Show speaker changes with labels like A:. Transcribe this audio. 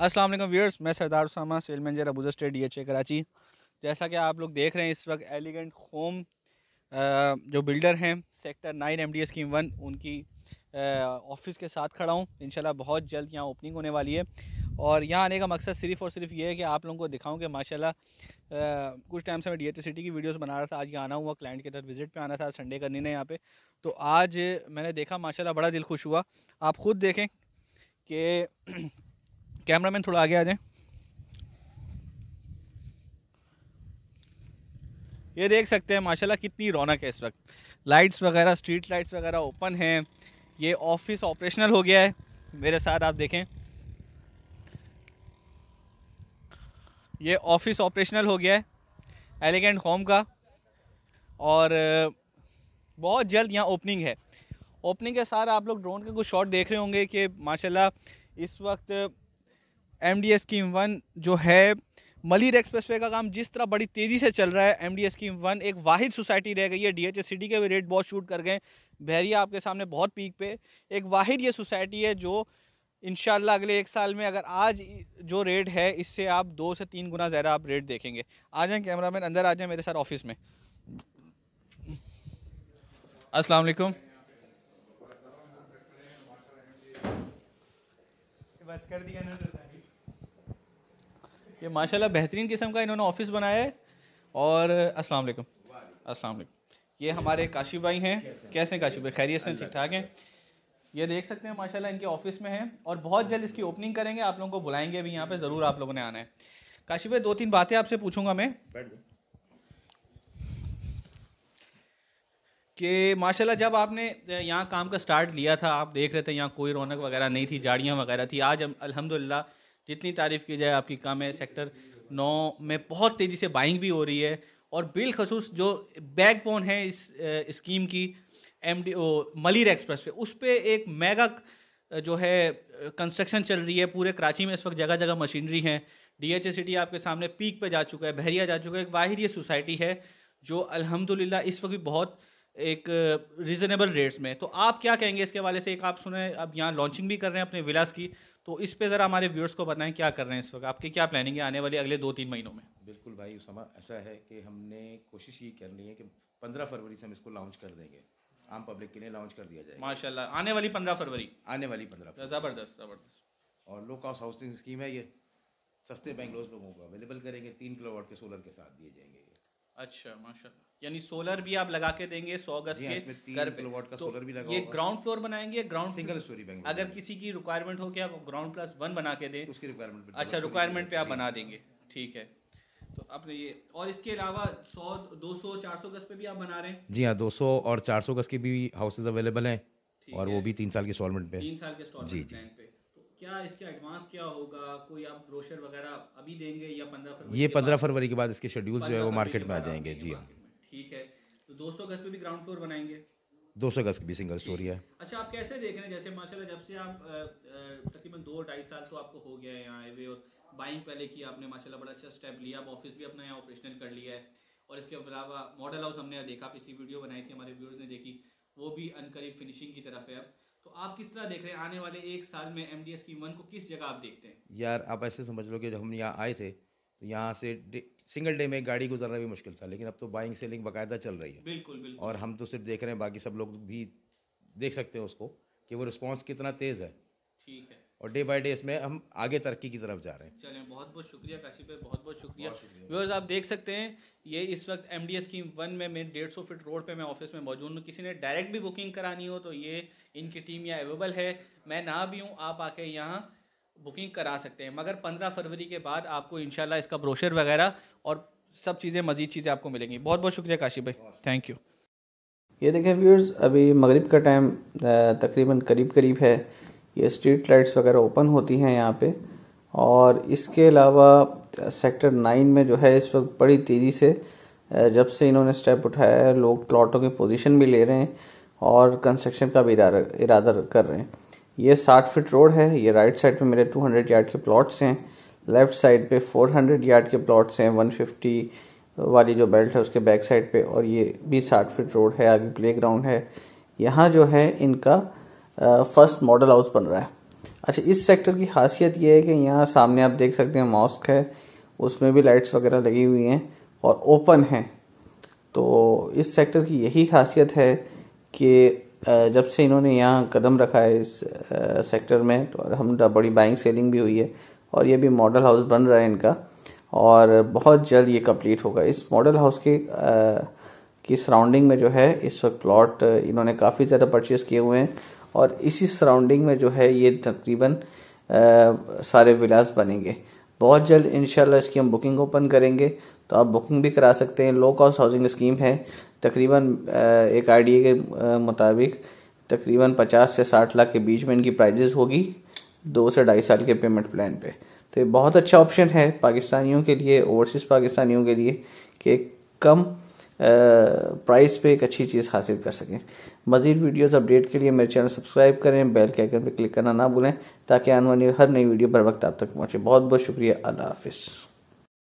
A: अस्सलाम वालेकुम व्यूअर्स, मैं Sardar Usama, sale manager, Abuja state ए कराची। जैसा कि आप लोग देख रहे हैं, इस वक्त एलिगेंट होम जो बिल्डर हैं, sector nine M D S one, उनकी ऑफ़िस के साथ खड़ा हूँ। इंशाल्लाह बहुत जल्द यहाँ ओपनिंग होने वाली है। और यहाँ आने का मकसद सिर्फ़ और सिर्फ़ ये है कि आप लोगों को दिखाऊँ कि माशाल्लाह कुछ टाइम से मैं डी सिटी की वीडियोस बना रहा था, आज यहाँ आना हुआ, क्लाइंट के तरफ़ विज़िट पे आना था, संडे करनी है यहाँ पे। तो आज मैंने देखा, माशाल्लाह बड़ा दिल खुश हुआ। आप ख़ुद देखें कि कैमरा मैन थोड़ा आगे आ जाए। ये देख सकते हैं, माशाल्लाह कितनी रौनक है इस वक्त। लाइट्स वगैरह स्ट्रीट लाइट्स वगैरह ओपन हैं। ये ऑफ़िस ऑपरेशनल हो गया है, मेरे साथ आप देखें। ये ऑफ़िस ऑपरेशनल हो गया है एलिगेंट होम का। और, बहुत जल्द यहाँ ओपनिंग है। ओपनिंग के साथ आप लोग ड्रोन के कुछ शॉट देख रहे होंगे कि माशाल्लाह इस वक्त एम डी स्कीम वन जो है, मलिर एक्सप्रेस वे का काम जिस तरह बड़ी तेज़ी से चल रहा है एम डी स्कीम वन एक वाहिद सोसाइटी रह गई है। डी एच एस सिटी के भी रेट बहुत शूट कर गए बहरिया आपके सामने बहुत पीक पे। एक वाहिद ये सोसाइटी है जो इन अगले एक साल में अगर आज जो रेट है, इससे आप दो से तीन गुना ज़्यादा आप रेट देखेंगे। आ जाएँ कैमरा मैन अंदर आ जाएँ मेरे साथ ऑफ़िस में। अस्सलाम वालेकुम। बस कर दिया ना। ये माशाल्लाह बेहतरीन किस्म का इन्होंने ऑफ़िस बनाया है। और अस्सलाम वालेकुम। अस्सलाम वालेकुम। ये हमारे काशी भाई हैं। कैसे हैं काशी भाई? खैरियत से ठीक ठाक हैं? ये देख सकते हैं, माशाल्लाह इनके ऑफ़िस में हैं। और बहुत जल्द इसकी ओपनिंग करेंगे। आप लोगों को बुलाएँगे अभी यहाँ पे। ज़रूर आप लोगों ने आना है। काशी भाई, दो तीन बातें आपसे पूछूँगा मैं। कि माशाल्लाह जब आपने यहाँ काम का स्टार्ट लिया था, आप देख रहे थे यहाँ कोई रौनक वगैरह नहीं थी, झाड़ियाँ वगैरह थी। आज अल्हम्दुलिल्लाह जितनी तारीफ़ की जाए आपकी काम है, सेक्टर नौ में बहुत तेज़ी से बाइंग भी हो रही है और बिलखसूस जो बैक बोन है इस स्कीम की M D O Malir express पे, उस पर एक मेगा जो है कंस्ट्रक्शन चल रही है पूरे कराची में, इस वक्त जगह जगह मशीनरी है। डी एच ए सिटी आपके सामने पीक पे जा चुका है, बहरिया जा चुका है, एक वाहिद ये सोसाइटी है, जो अल्हम्दुलिल्लाह इस वक्त भी बहुत एक रीज़नेबल रेट्स में। तो आप क्या कहेंगे इसके वाले से? एक आप सुने अब यहाँ लॉन्चिंग भी कर रहे हैं अपने विलास की। तो इस पे ज़रा हमारे व्यूअर्स को बताएँ क्या कर रहे हैं इस वक्त। आपकी क्या प्लानिंग है आने वाले अगले दो तीन महीनों में?
B: बिल्कुल भाई उसामा ऐसा है कि हमने कोशिश ये करनी है कि पंद्रह फरवरी से हम इसको लॉन्च कर देंगे। आम पब्लिक के लिए लॉन्च कर दिया जाएगा।
A: माशाल्लाह आने वाली पंद्रह फरवरी।
B: आने वाली पंद्रह
A: ज़बरदस्त ज़बरदस्त।
B: और लो कॉस्ट हाउसिंग स्कीम है ये। सस्ते बैंगलोर लोगों को अवेलेबल करेंगे तीन किलो के सोलर के साथ दिए जाएँगे।
A: अच्छा माशाल्लाह। यानी सोलर भी आप लगा के देंगे सौ गज
B: के घर पे। का तो सोलर भी लगा
A: ये ग्राउंड फ्लोर बनाएँगे ग्राउंड
B: सिंगल स्टोरी बैंक
A: अगर किसी की रिक्वायरमेंट हो कि आप ग्राउंड प्लस वन बना के दें
B: उसकी रिक्वायरमेंट
A: अच्छा रिक्वायरमेंट पे आप बना देंगे। ठीक है। तो आपने ये और इसके अलावा सौ दो सौ चार सौ गज पे भी आप बना रहे हैं?
B: जी हाँ दो सौ और चार सौ गज के भी हाउसेज अवेलेबल हैं और वो भी तीन साल की इंस्टॉलमेंट पे
A: तीन साल के जी तो क्या इसके एडवांस क्या होगा? कोई आप ब्रोशर वगैरह अभी देंगे या पंद्रह फरवरी
B: ये पंद्रह फरवरी के बाद इसके शेड्यूल जो है वो मार्केट में आ जाएँगे। जी हाँ।
A: ठीक है। तो 200 गज पे भी ग्राउंड फ्लोर बनाएँगे?
B: 200 गज की भी सिंगल स्टोरी है।
A: अच्छा आप कैसे देख रहे हैं? जैसे माशाल्लाह जब से आप तकरीबन दो ढाई साल तो आपको हो गया है यहाँ हाईवे और बाइंग पहले की आपने माशाल्लाह बड़ा अच्छा स्टेप लिया। अब ऑफ़िस भी अपना यहाँ ऑपरेशनल कर लिया है। और इसके अलावा मॉडल हाउस हमने देखा पिछली वीडियो बनाई थी हमारे व्यूअर्स ने देखी। वो भी अनकरीब फिनिशिंग की तरफ़ है अब। तो आप किस तरह देख रहे हैं आने वाले एक साल में एम डी एस की वन को किस जगह आप देखते हैं?
B: यार आप ऐसे समझ लो कि जब हम यहाँ आए थे तो यहाँ से सिंगल डे में गाड़ी गुजरना भी मुश्किल था लेकिन अब तो बाइंग सेलिंग बाकायदा चल रही है।
A: बिल्कुल बिल्कुल।
B: और हम तो सिर्फ़ देख रहे हैं बाकी सब लोग भी देख सकते हैं उसको कि वो रिस्पॉन्स कितना तेज़ है।
A: ठीक है।
B: और डे बाय डे इसमें हम आगे तरक्की की तरफ़ जा रहे हैं।
A: चलें बहुत बहुत शुक्रिया काशी भाई बहुत बहुत शुक्रिया। व्यूअर्स आप देख सकते हैं ये इस वक्त एम डी एस की वन में मैं डेढ़ सौ फीट रोड पे मैं ऑफ़िस में मौजूद हूँ। किसी ने डायरेक्ट भी बुकिंग करानी हो तो ये इनकी टीम यहाँ अवेलेबल है। मैं ना भी हूँ आप आके यहाँ बुकिंग करा सकते हैं। मगर पंद्रह फरवरी के बाद आपको इनशाला इसका ब्रोशर वगैरह और सब चीज़ें मज़ीद चीज़ें आपको मिलेंगी। बहुत बहुत शुक्रिया काशी भाई। थैंक यू ये देखें व्यूअर्स अभी मगरिब का टाइम तकरीबन करीब करीब है। ये स्ट्रीट लाइट्स वगैरह ओपन होती हैं यहाँ पे। और इसके अलावा सेक्टर नाइन में जो है, इस वक्त बड़ी तेज़ी से जब से इन्होंने स्टेप उठाया है, लोग प्लॉटों की पोजीशन भी ले रहे हैं और कंस्ट्रक्शन का भी इरादा कर रहे हैं। ये साठ फिट रोड है, ये राइट साइड पे मेरे 200 यार्ड के प्लॉट्स हैं लेफ़्ट साइड पे 400 यार्ड के प्लॉट्स हैं 150 वाली जो बेल्ट है उसके बैक साइड पे, और ये भी साठ फिट रोड है, आगे प्ले ग्राउंड है। यहाँ जो है, इनका फ़र्स्ट मॉडल हाउस बन रहा है।
C: अच्छा इस सेक्टर की खासियत ये है कि यहाँ सामने आप देख सकते हैं मॉस्क है उसमें भी लाइट्स वगैरह लगी हुई हैं और ओपन है। तो इस सेक्टर की यही खासियत है कि जब से इन्होंने यहाँ कदम रखा है इस सेक्टर में तो अलहमदा बड़ी बाइंग सेलिंग भी हुई है और ये भी मॉडल हाउस बन रहा है इनका और बहुत जल्द ये कंप्लीट होगा। इस मॉडल हाउस के आ, की सराउंडिंग में जो है इस वक्त प्लॉट इन्होंने काफ़ी ज़्यादा परचेज़ किए हुए हैं और इसी सराउंडिंग में जो है ये तकरीबन सारे विलास बनेंगे। बहुत जल्द इनशाला इसकी हम बुकिंग ओपन करेंगे। तो आप बुकिंग भी करा सकते हैं। लो कॉस्ट हाउसिंग स्कीम है। तकरीबन एक आई के मुताबिक तकरीबन 50 से 60 लाख के बीच में इनकी प्राइजेस होगी दो से ढाई साल के पेमेंट प्लान पे। तो ये बहुत अच्छा ऑप्शन है पाकिस्तानियों के लिए ओवरसीज़ पाकिस्तानियों के लिए कि कम प्राइस पे एक अच्छी चीज़ हासिल कर सकें। मज़ीद वीडियोस अपडेट के लिए मेरे चैनल सब्सक्राइब करें बेल के आइकन पर क्लिक करना ना भूलें, ताकि आने वाली हर नई वीडियो बर वक्त आप तक पहुँचे। बहुत बहुत शुक्रिया, अल्लाह हाफिज़।